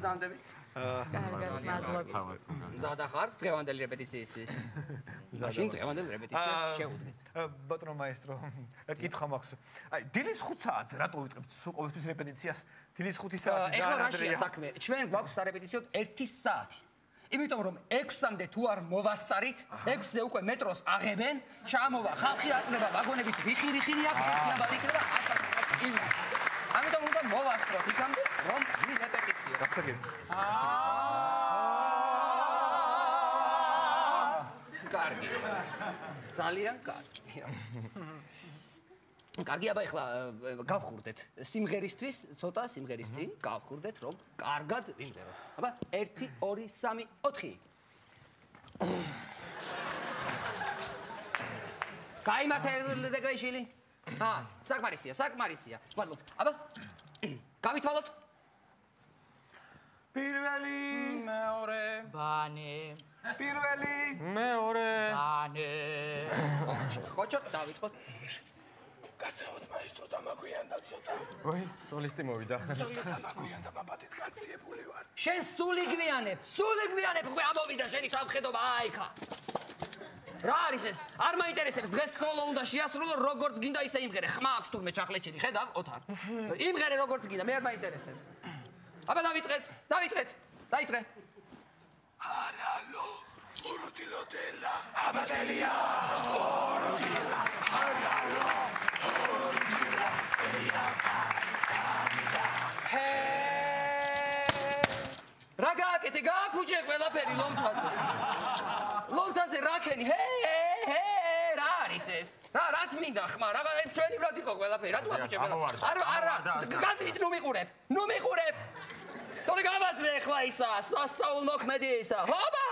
მოგბრძანდებით? კარგად, მადლობთ. მზადა ხარ დღევანდელი რეპეტიციისთვის? მაშინ დღევანდელ რეპეტიციას შეუდგეთ. ბატონო მაესტრო, კითხვა მაქვს. აი, დილის 5 საათზე რატო ვიწყებთ სულ ყოველთვის რეპეტიციას? დილის 5 საათი ეხლა რაშია საქმე? ჩვენ გვაქვს სარეპეტიციო 1 საათი. იმიტომ რომ 6-მდე თუ არ მოვასწარით, 6-ზე უკვე მეტროს აღებენ, ჩამოვა, ხალხი აკდება ვაგონების ვიხირიხირია, ფიქრია ვიქრება, აკაც იმ. ამიტომ უნდა მოვასწროთ იქამდე, რომ ვი რეპეტიციო. გასაგები. კარგი. ძალიან კარგია. კარგი, აბა ეხლა გავხურდეთ. სიმღერისთვის, ცოტა სიმღერის წინ გავხურდეთ, რომ კარგად ვიმღეროთ. აბა 1 2 3 4 გამართე დეგრეიშვილი. აა, საკმარისია, საკმარისია. მადლობთ. აბა გავითვალოთ. პირველი, მეორე, ბანე, პირველი, მეორე, ბანე. ხოჭო, დავიწყოთ. გასრავოთ მაესტრო დამაგვიანდა ცოტა. ой, სოლისტი მოვიდა. დამაგვიანდა მაბათით გაციებული ვარ. შენ სული გვიანებ, სული გვიანებ, ხო ამოვიდა შენი სამხედობა აიქა. რა არის ეს? არ მაინტერესებს დღეს სოლო უნდა შეასრულო როგორც გინდა ისე იმღერე. ხმა აქვს თურმე ჩახლეჩილი, ხედავ, ოთარ. იმღერე როგორც გინდა, მე არ მაინტერესებს. აბა დავიწყეთ, დავიწყეთ. დაიწყე. არალო, ოროდილოდელა, აბატელია, ოროდილა, არალო, ოროდილა, ელია. ჰე! რა გააკეთე? გააფუჭე ყველაფერი ლომთაზე. ლომთაზე რაკენი? ჰე, ჰე, რა არის ეს? რა რაც მინდა ხმა? რა ჩვენი ვრად იყო ყველაფერი? რატო აფუჭე ყველაფერი? არა, არა, გაძლით ნუ მიყურებ. ნუ მიყურებ. თორე გავაძრე ახლა ისა, სასწაულ მოქმედი ისა. ჰობა,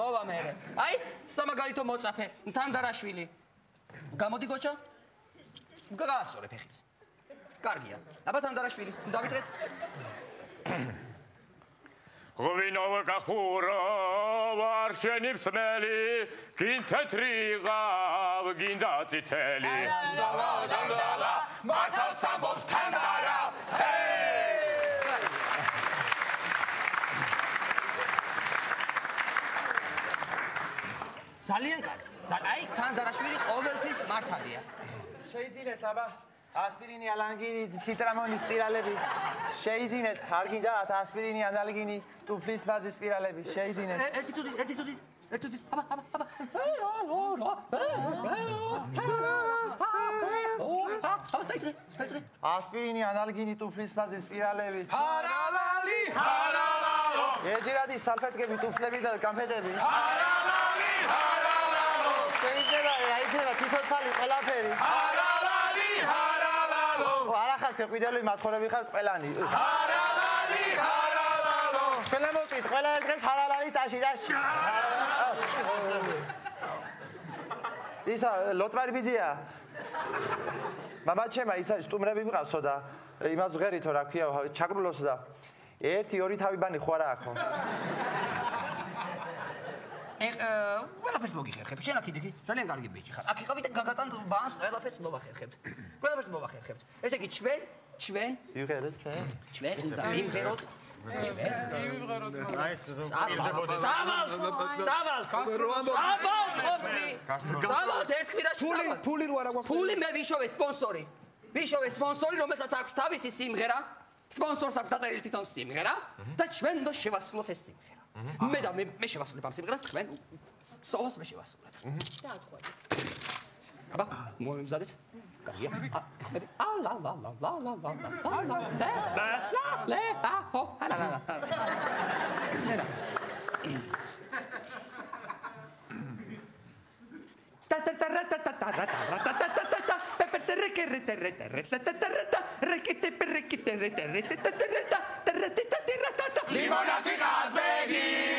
მოვა მე. აი, სამაგალითო მოწაფე, თანდარაშვილი. გამოდი გოჩა? გაგასწორე ფეხიც. კარგია. აბა თანდარაშვილი, დავიწყეთ. ღვინო გახურო ვარ შენი მსმელი გინ თეთრიღავ გინდა წითელი დალა, დალა, მართალ სამბობს თანდარა. ძალიან კარგი. აი, თანდარაშვილი ყოველთვის მართალია. შეიძინეთ აბა. ასპირინი ალანგინი ციტრამონის სპირალები. შეიძინეთ. არ გინდათ ასპირინი ანალგინი ტუფლის ბაზის სპირალები. შეიძინეთ. ერთი წუთი, ერთი წუთი, ერთი წუთი. აბა, აბა, აბა. აბა, დაიწყე, ასპირინი ანალგინი ტუფლის ბაზის სპირალები. ჰარალალი, ჰარალალო, ეჯირადი სალფეტკები ტუფლები და კამფეტები ჰარალალი, ჰარალალო, შეიძლება რა ცოცალი ყველაფერი. ჰარალალი, ჰარალალო. არა ხართ ეკვიდელი მათხოვრები ხართ ყველანი. ჰარალალი, ჰარალალო. ყველა მოვიდეთ, ყველა დღეს ჰარალალი ტაში ტაში. ისა ლოტმარი ბიძია. მამაჩემა ისა სტუმრები მყავსო და იმას ღერითო რა ქვია ჩაგრულოს და ერთი ორი თავი ბანი ხო არა აქო. ყველაფერს მოგიხერხებ. შენ აქ იდი, ძალიან კარგი ბიჭი ხარ. აქ იყავით და გაგატან ბანს ყველაფერს მოვახერხებთ. ყველაფერს მოვახერხებთ. ესე იგი ჩვენ, ჩვენ, იღერეთ ჩვენ ჩვენ უნდა იმღეროთ აი ეს წავალ, წავალ, წავალ, ყოფილი. წავალ ერთხმი რა ფული, ფული რო არა გვაქვს ფული მე ვიშოვე სპონსორი. ვიშოვე სპონსორი, რომელსაც აქვს თავისი სიმღერა. სპონსორს აქვს დაწერილი თვითონ სიმღერა და ჩვენ უნდა შევასრულოთ ეს სიმღერა. მე და მე მე შევასრულებ ამ სიმღერას თქვენ სოლოს მე შევასრულებ. აბა, მომიმზადეთ. კარგია. ხმები. ა ლა ლა ლა ლა ლა ლა ლა ლა ლა ლე ა ჰო ა ლა ლა ლა. ნედა. Ta ta ta ra ta ta ta ra ta ra ta ta ta ta ta pe pe te re ke re te re te re sa ta ta ra ta re ke te pe re ke te re te re te ta ta ra ta ta ra te ta ¡Limonáticas Begin!